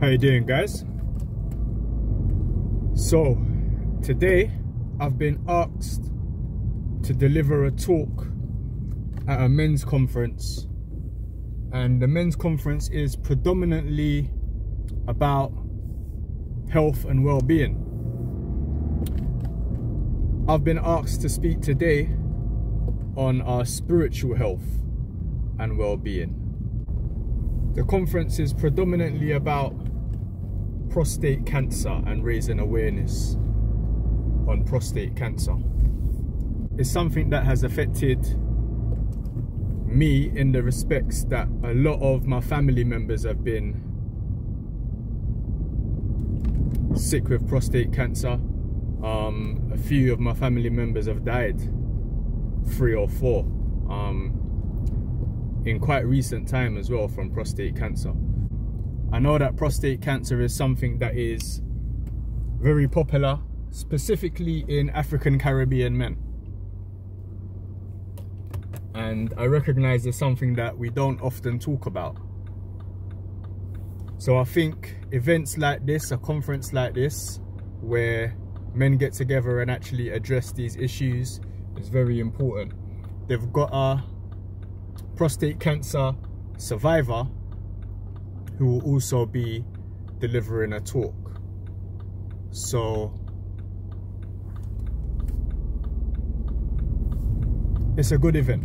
How you doing guys? So today I've been asked to deliver a talk at a men's conference and the men's conference is predominantly about health and well-being. I've been asked to speak today on our spiritual health and well-being. The conference is predominantly about prostate cancer and raising awareness on prostate cancer. It's something that has affected me in the respects that a lot of my family members have been sick with prostate cancer. Um, a few of my family members have died, three or four, um, in quite recent time as well from prostate cancer. I know that prostate cancer is something that is very popular, specifically in African Caribbean men. And I recognize it's something that we don't often talk about. So I think events like this, a conference like this, where men get together and actually address these issues is very important. They've got a prostate cancer survivor who will also be delivering a talk. So it's a good event.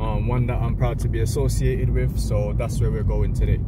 Um, one that I'm proud to be associated with, so that's where we're going today.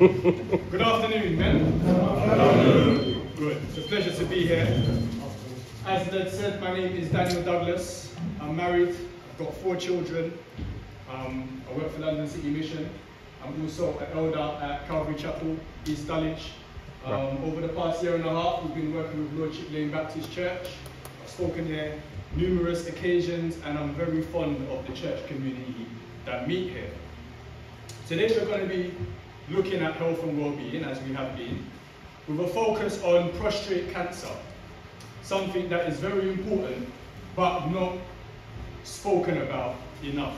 Good afternoon, men. Good. It's a pleasure to be here. As Ned said, my name is Daniel Douglas. I'm married. I've got four children. Um, I work for London City Mission. I'm also an elder at Calvary Chapel, East Dulwich. Um, over the past year and a half, we've been working with Lordship Lane Baptist Church. I've spoken there numerous occasions, and I'm very fond of the church community that meet here. Today we're going to be looking at health and well-being as we have been, with a focus on prostate cancer, something that is very important but not spoken about enough.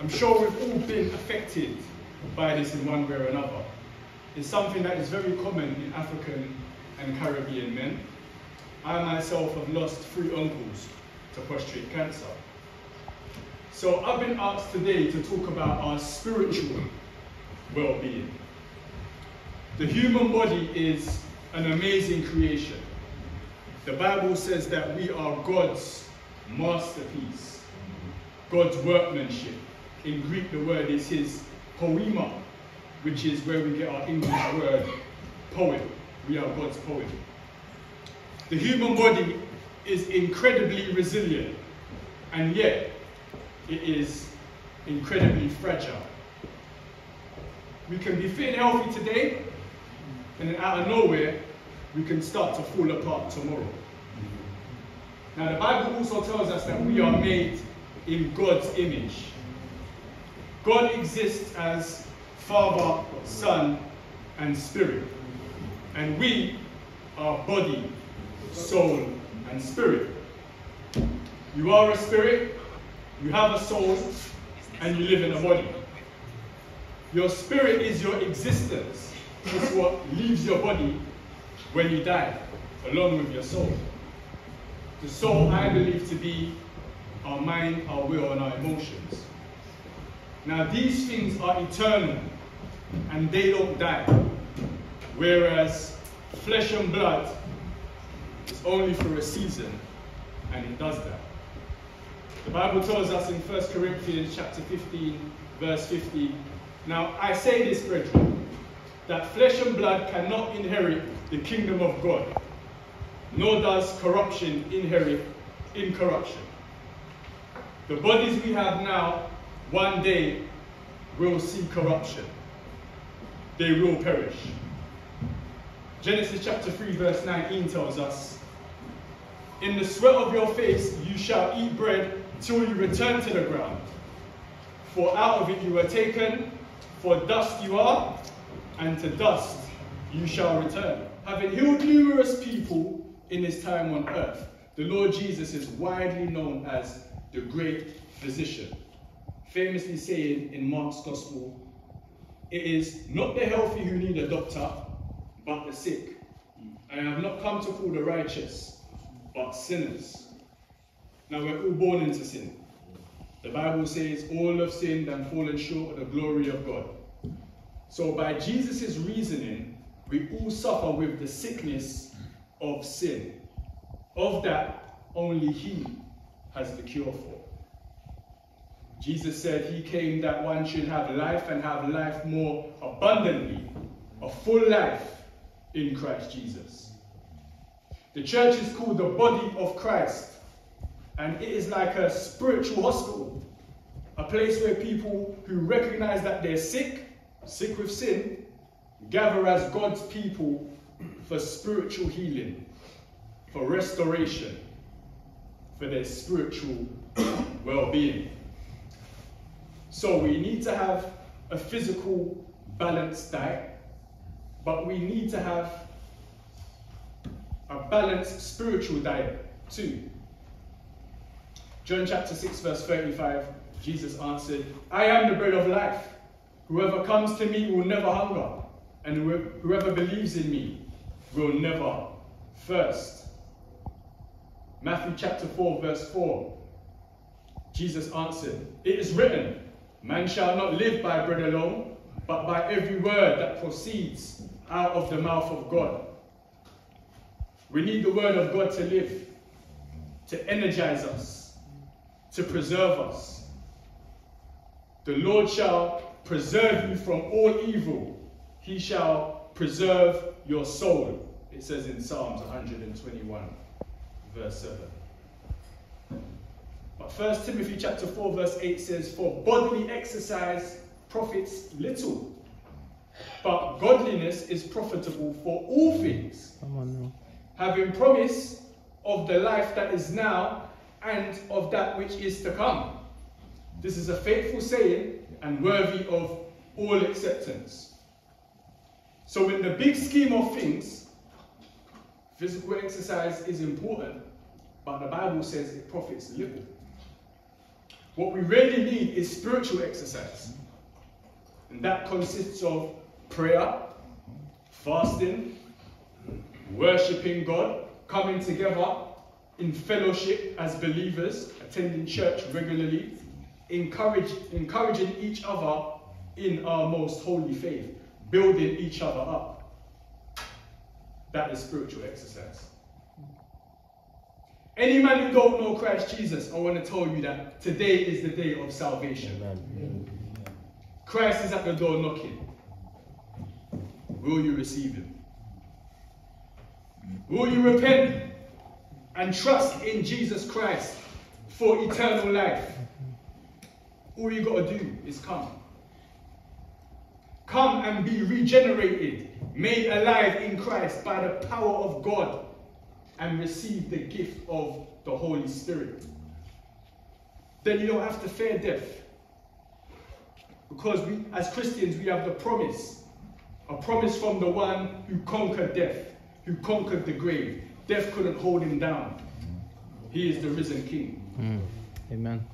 I'm sure we've all been affected by this in one way or another. It's something that is very common in African and Caribbean men. I myself have lost three uncles to prostate cancer. So I've been asked today to talk about our spiritual well-being. The human body is an amazing creation. The Bible says that we are God's masterpiece, God's workmanship. In Greek, the word is his poema, which is where we get our English word poem. We are God's poem. The human body is incredibly resilient, and yet it is incredibly fragile. We can be fit and healthy today, and then out of nowhere, we can start to fall apart tomorrow. Now, the Bible also tells us that we are made in God's image. God exists as Father, Son, and Spirit. And we are body, soul, and spirit. You are a spirit, you have a soul, and you live in a body. Your spirit is your existence. It's what leaves your body when you die, along with your soul. The soul, I believe to be our mind, our will, and our emotions. Now, these things are eternal and they don't die, whereas flesh and blood is only for a season and it does that. The Bible tells us in 1 Corinthians chapter 15, verse 15, Now I say this, brethren, that flesh and blood cannot inherit the kingdom of God, nor does corruption inherit incorruption. The bodies we have now, one day, will see corruption. They will perish. Genesis chapter 3, verse 19 tells us, In the sweat of your face you shall eat bread till you return to the ground. For out of it you were taken, for dust you are, and to dust you shall return. Having healed numerous people in his time on earth, the Lord Jesus is widely known as the great physician, famously saying in Mark's Gospel, It is not the healthy who need a doctor, but the sick. I have not come to call the righteous, but sinners. Now we're all born into sin. The Bible says all have sinned and fallen short of the glory of God. So by Jesus' reasoning, we all suffer with the sickness of sin. Of that, only he has the cure for. Jesus said he came that one should have life and have life more abundantly, a full life in Christ Jesus. The church is called the body of Christ, and it is like a spiritual hospital, a place where people who recognize that they're sick, sick with sin, gather as God's people for spiritual healing, for restoration, for their spiritual well being. So we need to have a physical balanced diet, but we need to have a balanced spiritual diet too. John chapter 6, verse 35, Jesus answered, I am the bread of life. Whoever comes to me will never hunger, and whoever believes in me will never thirst. Matthew chapter 4, verse 4, Jesus answered, It is written, Man shall not live by bread alone, but by every word that proceeds out of the mouth of God. We need the word of God to live, to energize us, to preserve us. The Lord shall preserve you from all evil. He shall preserve your soul. It says in Psalms 121, verse 7. But 1 Timothy chapter 4, verse 8 says, For bodily exercise profits little, but godliness is profitable for all things. Having promise of the life that is now and of that which is to come. This is a faithful saying and worthy of all acceptance. So, in the big scheme of things, physical exercise is important, but the Bible says it profits little. What we really need is spiritual exercise. And that consists of prayer, fasting, worshipping God, coming together in fellowship as believers, attending church regularly, encourage, encouraging each other in our most holy faith, building each other up. That is spiritual exercise. Any man who don't know Christ Jesus, I want to tell you that today is the day of salvation. Amen. Christ is at the door knocking. Will you receive him? Will you repent and trust in Jesus Christ for eternal life? All you got to do is come. Come and be regenerated, made alive in Christ by the power of God and receive the gift of the Holy Spirit. Then you don't have to fear death. Because we, as Christians, we have the promise. A promise from the one who conquered death, who conquered the grave. Death couldn't hold him down. He is the risen King. Mm. Amen.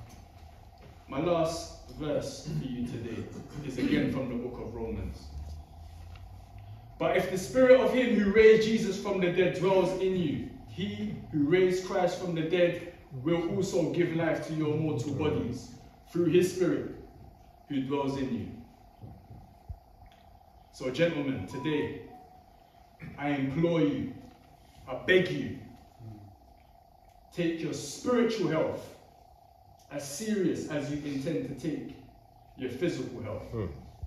My last verse for you today is again from the book of Romans. But if the spirit of him who raised Jesus from the dead dwells in you, he who raised Christ from the dead will also give life to your mortal bodies through his Spirit who dwells in you. So, gentlemen, today I implore you, I beg you, take your spiritual health as serious as you intend to take your physical health.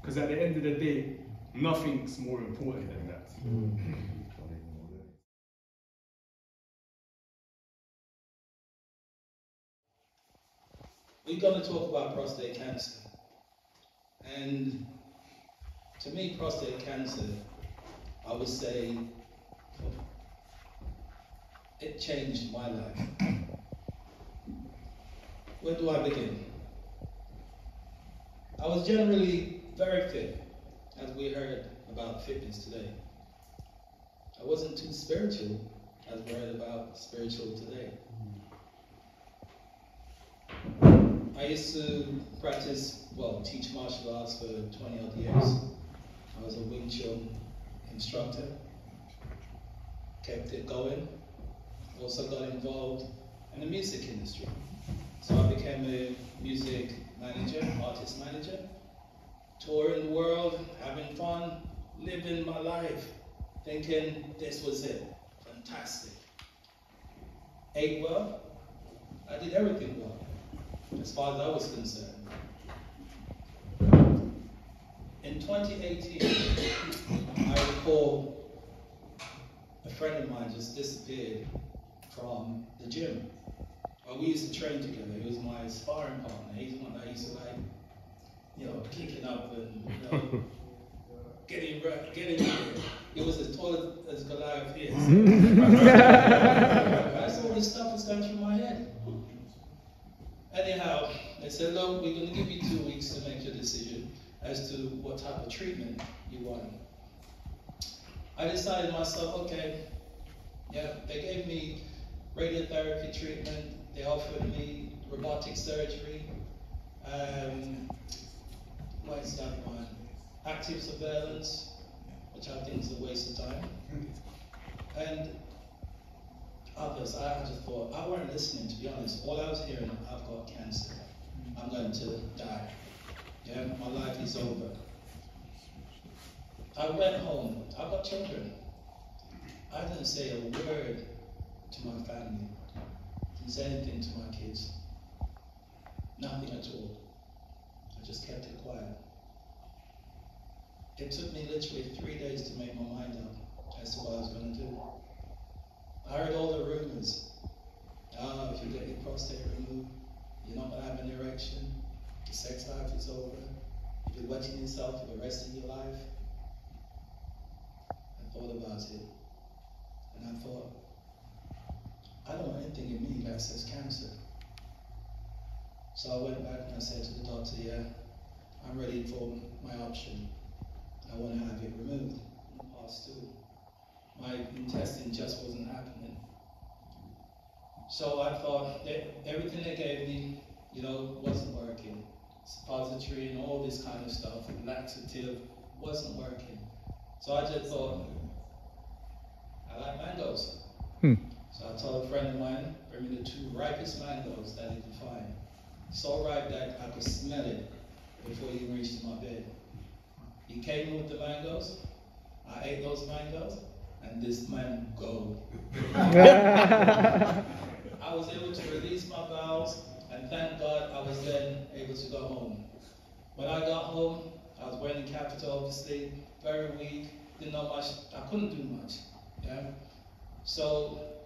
Because hmm. at the end of the day, nothing's more important than that. Mm. we're going to talk about prostate cancer. And to me, prostate cancer, I would say, it changed my life. Where do I begin? I was generally very fit, as we heard about fitness today. I wasn't too spiritual, as we heard about spiritual today. I used to practice, well, teach martial arts for 20 odd years. I was a Wing Chun instructor, kept it going. Also got involved in the music industry. So I became a music manager, artist manager, touring the world, having fun, living my life, thinking this was it. Fantastic. Ate well, I did everything well, as far as I was concerned. In 2018, I recall a friend of mine just disappeared from the gym. We used to train together. He was my sparring partner. He's one that used to like, you know, kicking up and you know, getting getting. It was as tall as, as Goliath is. That's all this stuff is going through my head. Anyhow, they said, look, we're going to give you two weeks to make your decision as to what type of treatment you want. I decided myself, okay, yeah, they gave me radiotherapy treatment, they offered me robotic surgery, um, what is that one? Active surveillance, which I think is a waste of time. And others, I just thought, I weren't listening, to be honest. All I was hearing, I've got cancer. I'm going to die. Yeah, my life is over. I went home. I've got children. I didn't say a word to my family. Anything to my kids. Nothing at all. I just kept it quiet. It took me literally three days to make my mind up as to what I was going to do. I heard all the rumors. Oh, if you get your prostate removed, you're not going to have an erection. Your sex life is over. You'll be wetting yourself for the rest of your life. I thought about it. And I thought, I don't want anything in me that says cancer. So I went back and I said to the doctor, yeah, I'm ready for my option. I want to have it removed. Pass two. My intestine just wasn't happening. So I thought everything they gave me, you know, wasn't working. Suppository and all this kind of stuff, laxative, wasn't working. So I just thought, I like mangoes. Hmm. Told a friend of mine, bring me the two ripest mangoes that he could find. So ripe that I could smell it before he reached my bed. He came with the mangoes. I ate those mangoes, and this man go. I was able to release my bowels, and thank God I was then able to go home. When I got home, I was wearing catheter, obviously, very weak, didn't know much, I couldn't do much. Yeah? So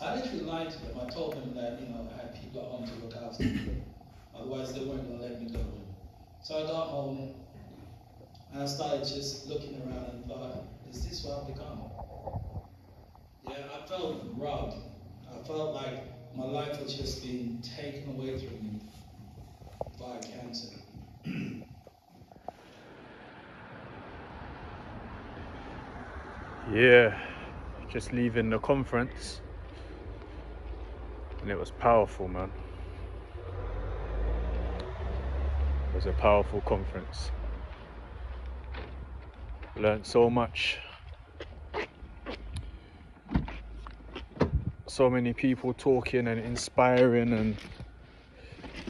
I literally lied to them. I told them that, you know, I had people at home to look after me. Otherwise, they weren't going to let me go. So I got home and I started just looking around and thought, is this what I've become? Yeah, I felt robbed. I felt like my life was just being taken away from me by cancer. yeah, just leaving the conference and it was powerful, man. It was a powerful conference. Learned so much. So many people talking and inspiring and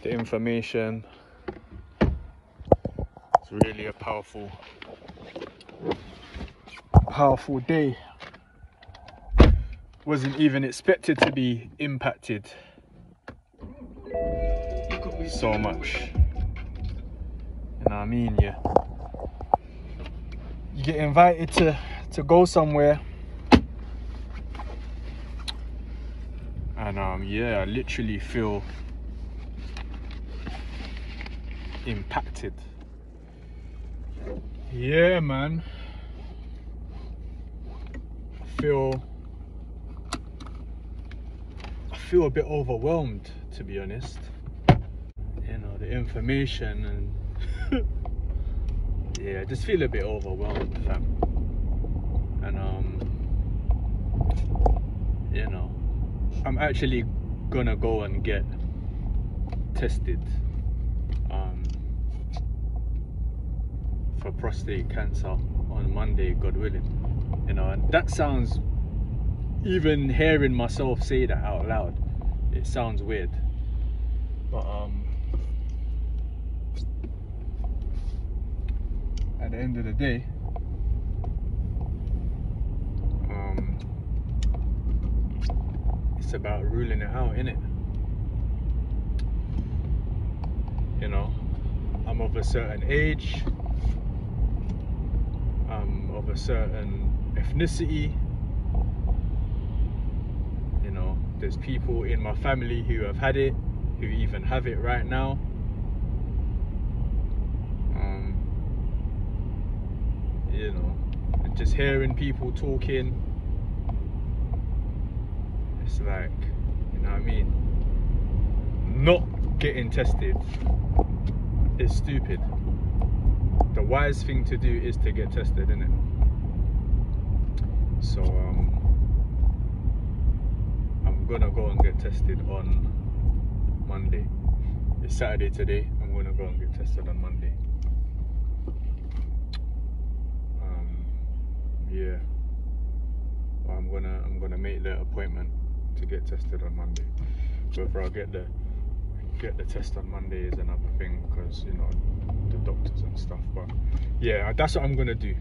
the information. It's really a powerful powerful day wasn't even expected to be impacted so much. Know I mean? Yeah. You get invited to, to go somewhere. And um yeah, I literally feel impacted. Yeah, man. Feel feel a bit overwhelmed to be honest. You know, the information and yeah, I just feel a bit overwhelmed, fam. And um you know, I'm actually gonna go and get tested um, for prostate cancer on Monday, God willing. You know, and that sounds, even hearing myself say that out loud, it sounds weird. But um, at the end of the day, um, it's about ruling it out, innit? You know, I'm of a certain age, I'm of a certain ethnicity. You know, there's people in my family who have had it, who even have it right now. Um, you know, just hearing people talking, it's like, you know what I mean? Not getting tested is stupid. The wise thing to do is to get tested, isn't it? So um, I'm gonna go and get tested on Monday. It's Saturday today. I'm gonna go and get tested on Monday. Um, yeah. I'm gonna I'm gonna make the appointment to get tested on Monday. Whether I get the get the test on Monday is another thing because you know the doctors and stuff. But yeah, that's what I'm gonna do.